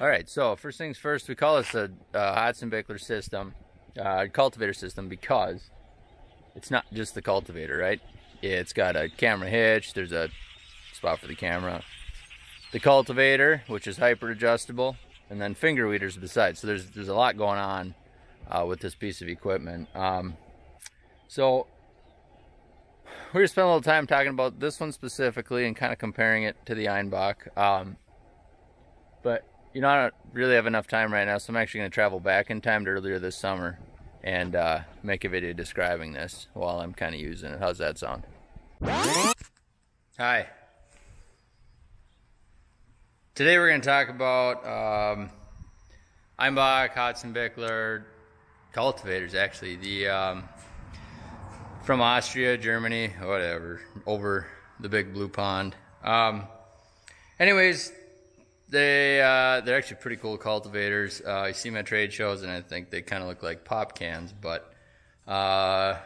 All right, so first things first, we call this a, a Hatzenbichler system, uh, cultivator system, because it's not just the cultivator, right? It's got a camera hitch, there's a spot for the camera, the cultivator, which is hyper adjustable, and then finger weeders besides. So there's there's a lot going on uh, with this piece of equipment. Um, so we're gonna spend a little time talking about this one specifically and kind of comparing it to the Einbock. Um, but you know, I don't really have enough time right now, so I'm actually going to travel back in time to earlier this summer and uh, make a video describing this while I'm kind of using it. How's that sound? Hi. Today we're going to talk about um, Einbock, Hodson Bickler, cultivators actually. The um, from Austria, Germany, whatever, over the big blue pond. Um, anyways, they uh, they're actually pretty cool cultivators. Uh, you see them at trade shows, and I think they kind of look like pop cans. But uh,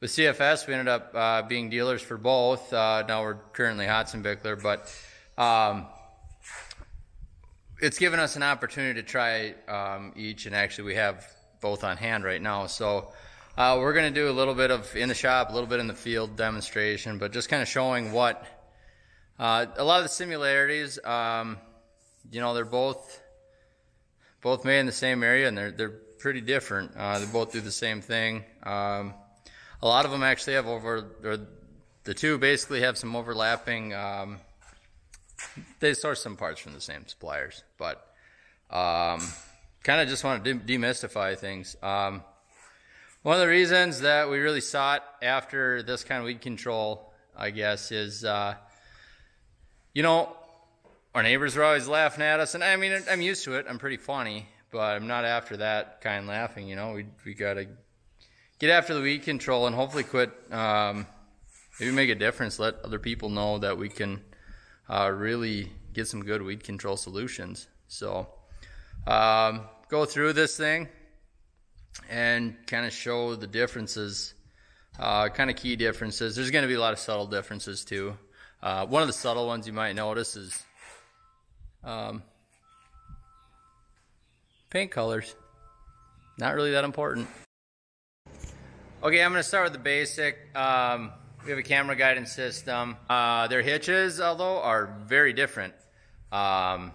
with CFS, we ended up uh, being dealers for both. Uh, now we're currently Hatzenbichler, but um, it's given us an opportunity to try um, each, and actually we have both on hand right now. So. Uh, we're going to do a little bit of in the shop, a little bit in the field demonstration, but just kind of showing what uh, a lot of the similarities, um, you know, they're both both made in the same area, and they're they're pretty different. Uh, they both do the same thing. Um, a lot of them actually have over, or the two basically have some overlapping. Um, they source some parts from the same suppliers, but um, kind of just want to de demystify things. Um, one of the reasons that we really sought after this kind of weed control, I guess, is uh, you know, our neighbors were always laughing at us, and I mean, I'm used to it. I'm pretty funny, but I'm not after that kind of laughing. You know, we we gotta get after the weed control and hopefully quit. Um, maybe make a difference. Let other people know that we can uh, really get some good weed control solutions. So, um, go through this thing and kind of show the differences, uh, kind of key differences. There's going to be a lot of subtle differences too. Uh, one of the subtle ones you might notice is um, paint colors. Not really that important. Okay, I'm going to start with the basic. Um, we have a camera guidance system. Uh, their hitches, although, are very different. Um,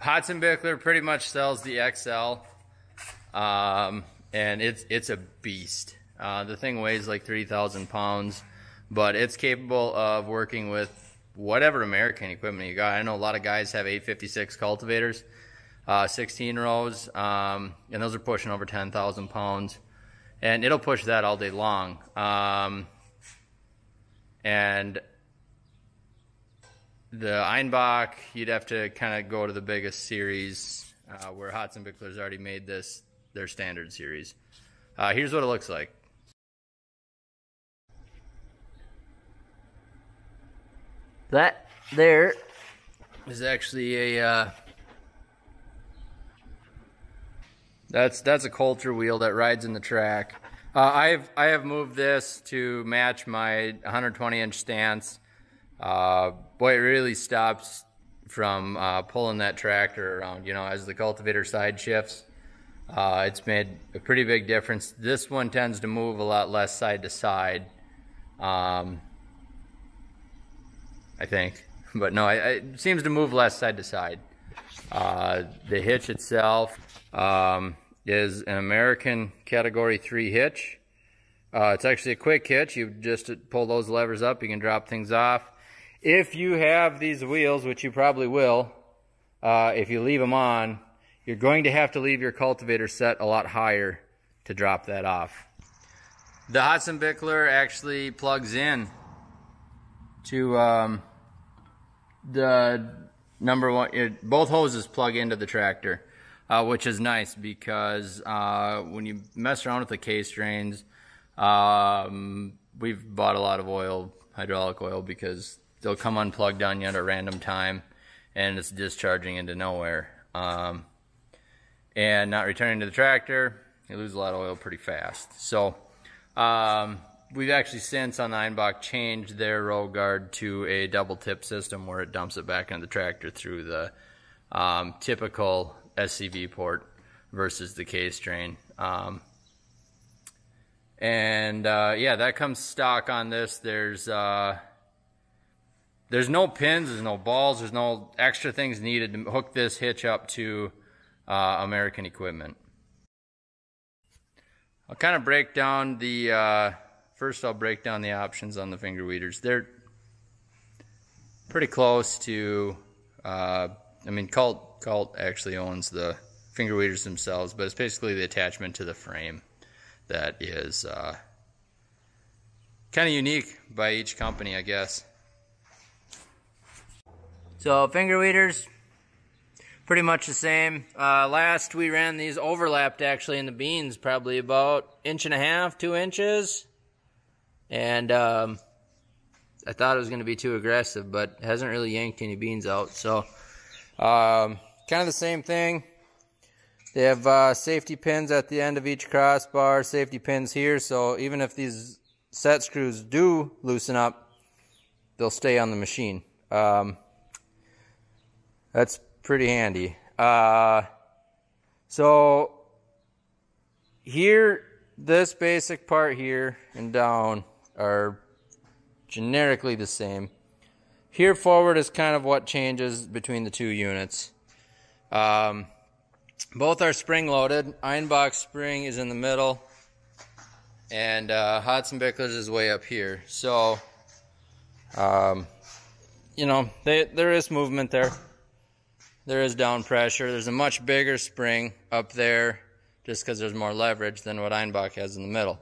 Hatzenbichler pretty much sells the XL, um, and it's it's a beast. Uh, the thing weighs like 3,000 pounds but it's capable of working with whatever American equipment you got. I know a lot of guys have 856 cultivators, uh, 16 rows, um, and those are pushing over 10,000 pounds. And it'll push that all day long. Um, and the Einbock, you'd have to kind of go to the biggest series uh, where and Bickler's already made this their standard series. Uh, here's what it looks like. That there is actually a uh, that's that's a coulter wheel that rides in the track. Uh, I've I have moved this to match my 120 inch stance. Uh, boy, it really stops from uh, pulling that tractor around. You know, as the cultivator side shifts, uh, it's made a pretty big difference. This one tends to move a lot less side to side. Um, I think. But no, it seems to move less side to side. Uh, the hitch itself um, is an American Category 3 hitch. Uh, it's actually a quick hitch. You just pull those levers up, you can drop things off. If you have these wheels, which you probably will, uh, if you leave them on, you're going to have to leave your cultivator set a lot higher to drop that off. The Hatzenbichler actually plugs in to um, the number one, it, both hoses plug into the tractor, uh, which is nice because uh, when you mess around with the case drains, um, we've bought a lot of oil, hydraulic oil, because they'll come unplugged on you at a random time and it's discharging into nowhere. Um, and not returning to the tractor, you lose a lot of oil pretty fast. So, um, we've actually since on the Einbock changed their roll guard to a double tip system where it dumps it back into the tractor through the um, typical SCV port versus the case drain. Um, and uh, yeah, that comes stock on this. There's uh, there's no pins, there's no balls, there's no extra things needed to hook this hitch up to uh, American equipment. I'll kind of break down the, uh, first I'll break down the options on the finger weeders. They're pretty close to, uh, I mean, Kult, actually owns the finger weeders themselves, but it's basically the attachment to the frame that is uh, kind of unique by each company, I guess. So finger weeders, pretty much the same. Uh, last we ran these overlapped actually in the beans, probably about inch and a half, two inches. And um, I thought it was going to be too aggressive, but hasn't really yanked any beans out. So um, kind of the same thing. They have uh, safety pins at the end of each crossbar, safety pins here. So even if these set screws do loosen up, they'll stay on the machine. Um, that's pretty handy. Uh, so here, this basic part here and down are generically the same. Here forward is kind of what changes between the two units. Um, both are spring loaded. Einbock spring is in the middle, and uh, Hatzenbichler's is way up here. So, um, you know, they, there is movement there. There is down pressure. There's a much bigger spring up there just because there's more leverage than what Einbock has in the middle.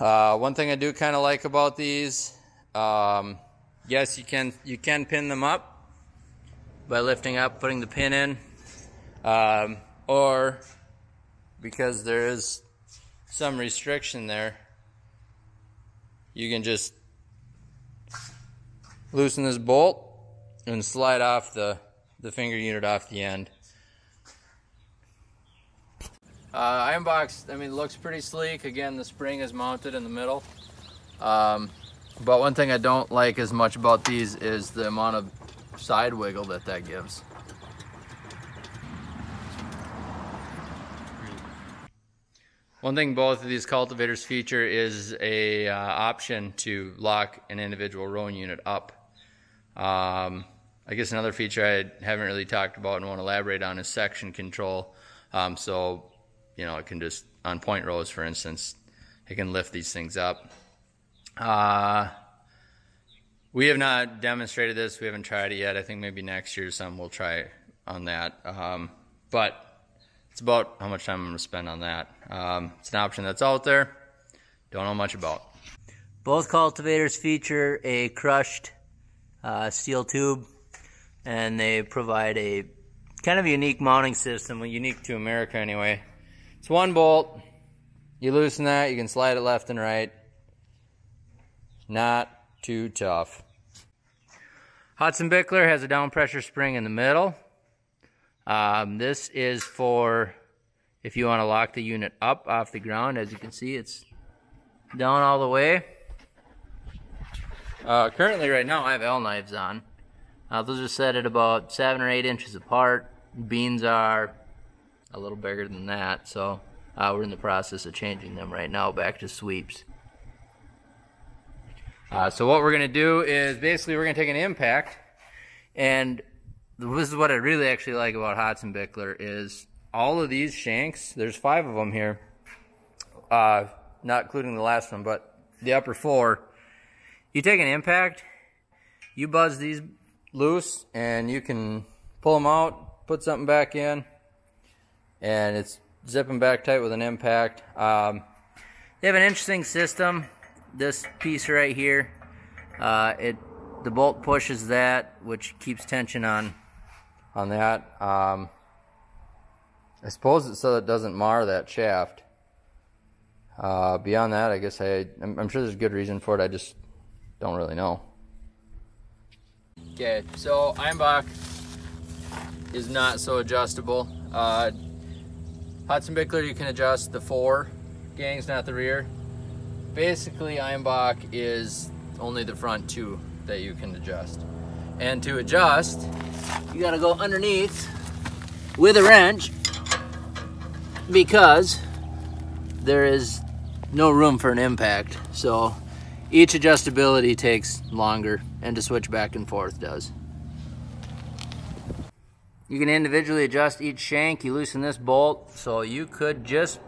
Uh, one thing I do kind of like about these, um, yes, you can you can pin them up by lifting up, putting the pin in, um, or because there is some restriction there, you can just loosen this bolt and slide off the, the finger unit off the end. Uh, Einbock, I mean, looks pretty sleek. Again, the spring is mounted in the middle. Um, but one thing I don't like as much about these is the amount of side wiggle that that gives. One thing both of these cultivators feature is a uh, option to lock an individual rowing unit up. Um, I guess another feature I haven't really talked about and want to elaborate on is section control. Um, so, you know, it can just, on point rows, for instance, it can lift these things up. Uh, we have not demonstrated this. We haven't tried it yet. I think maybe next year some we'll try on that. Um, but it's about how much time I'm going to spend on that. Um, it's an option that's out there. Don't know much about. Both cultivators feature a crushed uh, steel tube, and they provide a kind of unique mounting system, unique to America anyway. It's one bolt. You loosen that, you can slide it left and right. Not too tough. Hatzenbichler has a down pressure spring in the middle. Um, this is for if you want to lock the unit up off the ground. As you can see, it's down all the way. Uh, currently, right now, I have L knives on. Uh, those are set at about seven or eight inches apart. Beans are a little bigger than that, so uh, we're in the process of changing them right now back to sweeps. Uh, so what we're going to do is basically we're going to take an impact, and this is what I really actually like about Hatzenbichler is all of these shanks, there's five of them here, uh, not including the last one, but the upper four, you take an impact, you buzz these loose, and you can pull them out, put something back in, and it's zipping back tight with an impact. Um, they have an interesting system. This piece right here, uh, it the bolt pushes that, which keeps tension on on that. Um, I suppose it's so that it doesn't mar that shaft. Uh, beyond that, I guess I, I'm, I'm sure there's a good reason for it. I just don't really know. Okay, so Einbock is not so adjustable. Uh, Hatzenbichler, you can adjust the four gangs, not the rear. basically Einbock is only the front two that you can adjust. And to adjust, you gotta go underneath with a wrench because there is no room for an impact. So each adjustability takes longer and to switch back and forth does. You can individually adjust each shank. You loosen this bolt, so you could just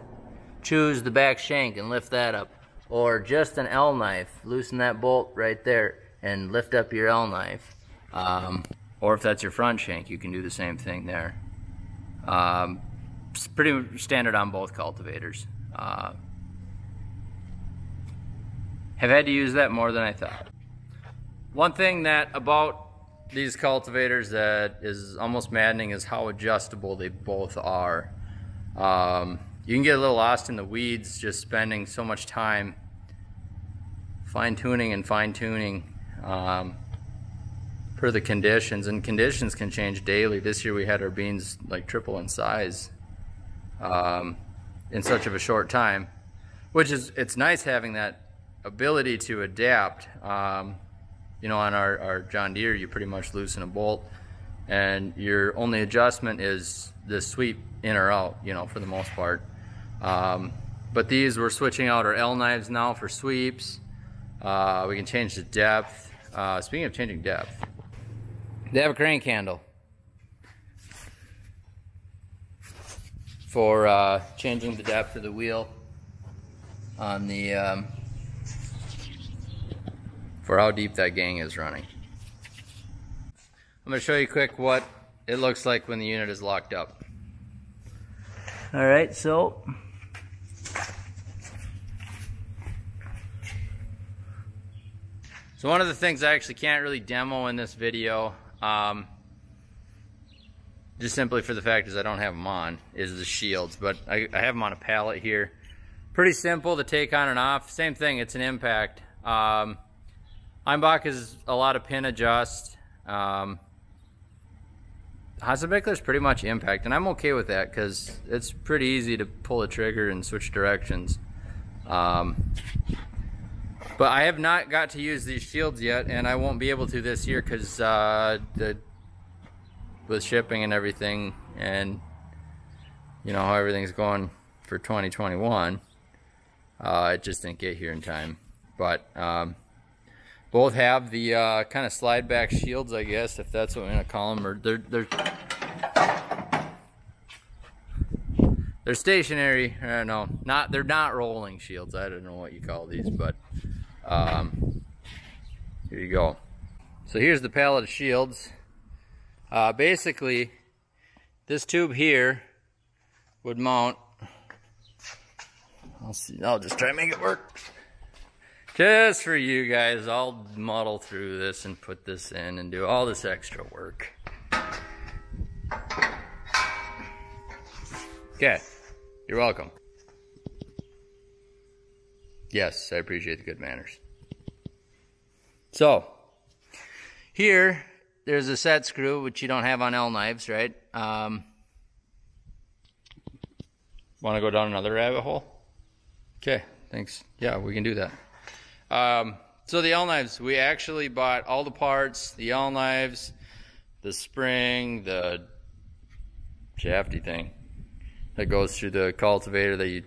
choose the back shank and lift that up. Or just an L knife, loosen that bolt right there and lift up your L knife. Um, or if that's your front shank, you can do the same thing there. Um, pretty standard on both cultivators. Uh, have had to use that more than I thought. One thing that about these cultivators that is almost maddening is how adjustable they both are. Um, you can get a little lost in the weeds just spending so much time fine tuning and fine tuning um, per the conditions and conditions can change daily. This year we had our beans like triple in size um, in such of a short time, which is, it's nice having that ability to adapt. Um, you know, on our, our John Deere, you pretty much loosen a bolt and your only adjustment is the sweep in or out, you know, for the most part. Um, but these, we're switching out our L knives now for sweeps. Uh, we can change the depth. Uh, speaking of changing depth, they have a crank handle for uh, changing the depth of the wheel on the um, for how deep that gang is running. I'm going to show you quick what it looks like when the unit is locked up. All right, so So one of the things I actually can't really demo in this video, um, just simply for the fact is I don't have them on, is the shields. But I, I have them on a pallet here. Pretty simple to take on and off. Same thing, it's an impact. Um, Einbock is a lot of pin adjust. Um, is pretty much impact, and I'm okay with that because it's pretty easy to pull a trigger and switch directions. Um, but I have not got to use these shields yet, and I won't be able to this year because uh, with shipping and everything, and you know how everything's going for 2021. Uh, it just didn't get here in time, but. Um, both have the uh, kind of slide back shields, I guess, if that's what we're gonna call them. Or they're they're they're stationary. Uh, no, not they're not rolling shields. I don't know what you call these, but um, here you go. So here's the pallet of shields. Uh, basically, this tube here would mount. I'll see. I'll just try and make it work. Just for you guys, I'll muddle through this and put this in and do all this extra work. Okay, you're welcome. Yes, I appreciate the good manners. So, here, there's a set screw, which you don't have on L knives, right? Um, Want to go down another rabbit hole? Okay, thanks. Yeah, we can do that. Um, so the L knives, we actually bought all the parts, the L knives, the spring, the shafty thing that goes through the cultivator that you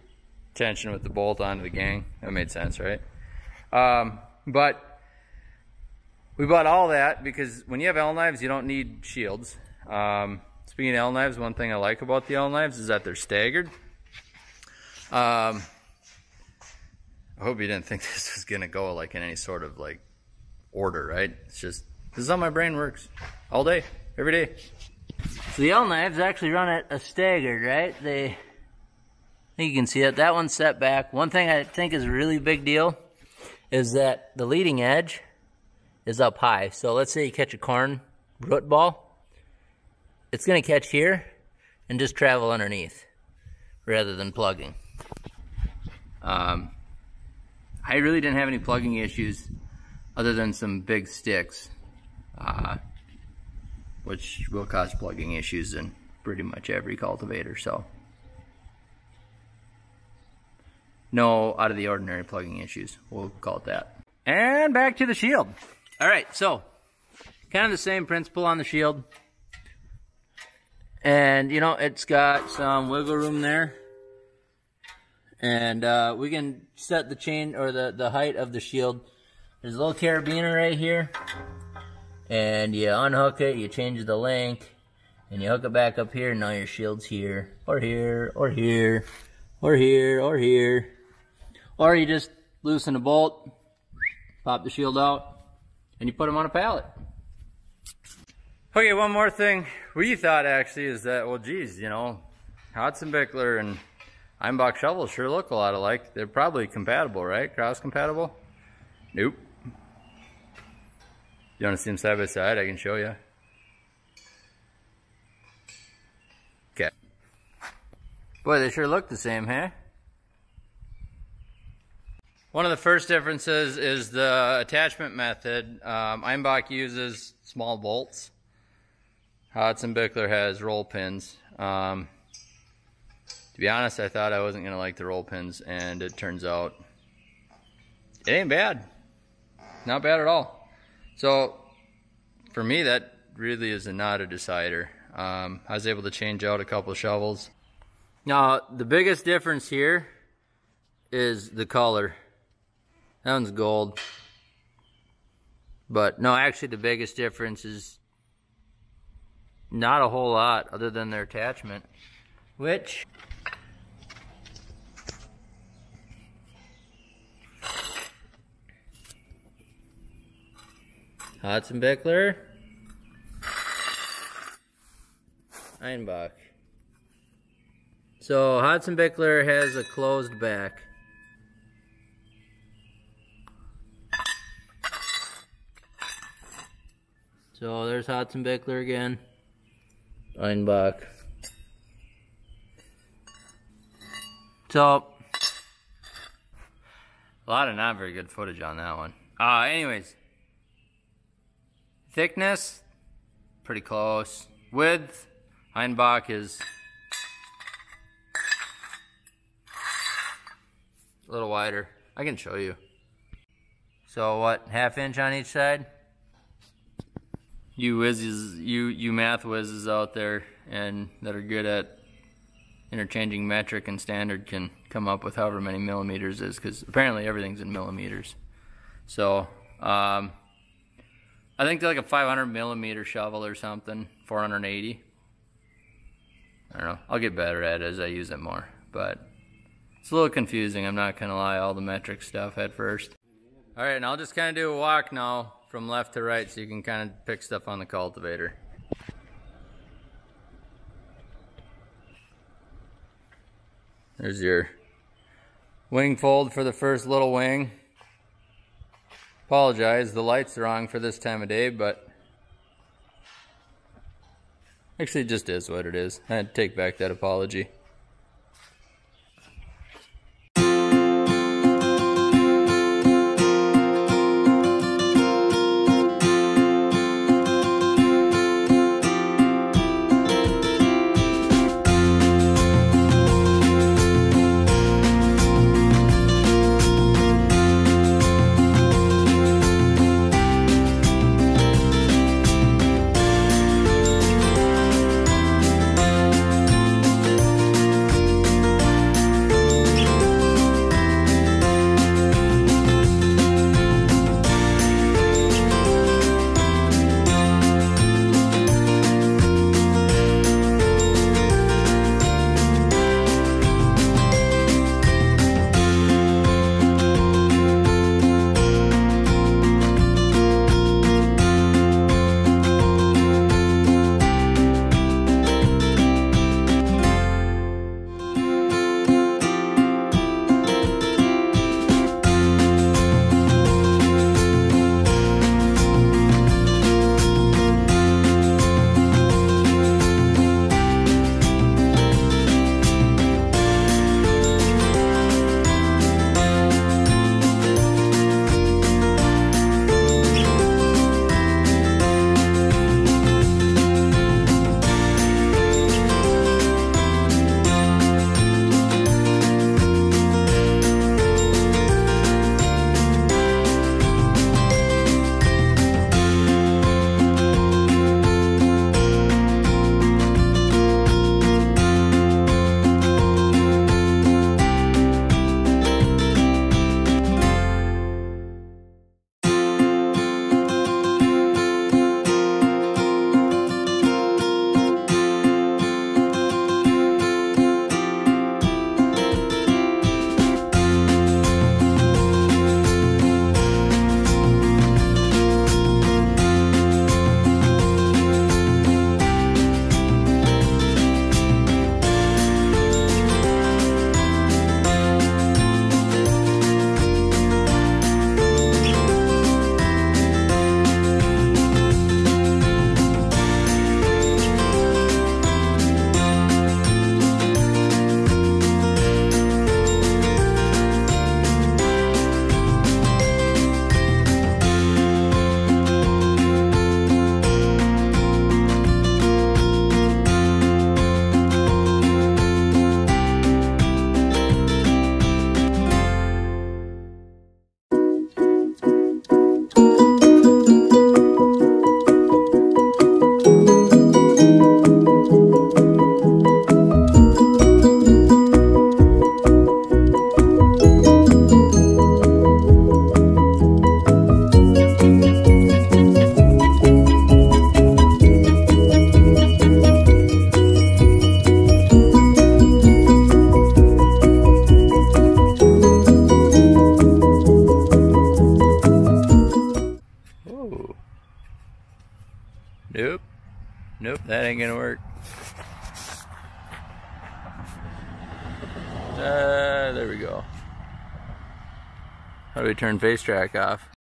tension with the bolt onto the gang. That made sense, right? Um, but we bought all that because when you have L knives, you don't need shields. Um, speaking of L knives, one thing I like about the L knives is that they're staggered. Um, I hope you didn't think this was gonna go like in any sort of like order, right? It's just this is how my brain works all day, every day. So the L knives actually run at a staggered, right? They, I think you can see that That one's set back. One thing I think is a really big deal is that the leading edge is up high. So let's say you catch a corn root ball, it's gonna catch here and just travel underneath rather than plugging. Um, I really didn't have any plugging issues other than some big sticks, uh, which will cause plugging issues in pretty much every cultivator. So no out of the ordinary plugging issues. We'll call it that. And back to the shield. All right, so kind of the same principle on the shield. And, you know, it's got some wiggle room there. And uh, we can set the chain or the, the height of the shield. There's a little carabiner right here. And you unhook it, you change the length, and you hook it back up here, and now your shield's here, or here, or here, or here, or here. Or you just loosen a bolt, pop the shield out, and you put them on a pallet. Okay, one more thing we thought actually is that, well, geez, you know, Hatzenbichler and Einbock shovels sure look a lot alike. They're probably compatible, right? Cross compatible? Nope. You want to see them side by side? I can show you. Okay. Boy, they sure look the same, huh? One of the first differences is the attachment method. Um, Einbock uses small bolts. Hatzenbichler has roll pins. Um, to be honest, I thought I wasn't going to like the roll pins, and it turns out it ain't bad. Not bad at all. So, for me, that really is not a decider. Um, I was able to change out a couple shovels. Now, the biggest difference here is the color. That one's gold. But, no, actually the biggest difference is not a whole lot other than their attachment. Which Bickler, Einbock. So Hatzenbichler has a closed back. So there's Hatzenbichler again. Einbock. So a lot of not very good footage on that one. Uh, anyways, Thickness, pretty close. Width, Einbock is a little wider. I can show you. So what, half inch on each side? You whizzes, you, you math whizzes out there and that are good at interchanging metric and standard can come up with however many millimeters is because apparently everything's in millimeters. So, um, I think they're like a 500 millimeter shovel or something, 480. I don't know. I'll get better at it as I use it more, but it's a little confusing. I'm not gonna lie, all the metric stuff at first. All right, and I'll just kind of do a walk now from left to right so you can kind of pick stuff on the cultivator. There's your wing fold for the first little wing. Apologize, the light's are wrong for this time of day, but actually it just is what it is. I take back that apology. Turn face track off?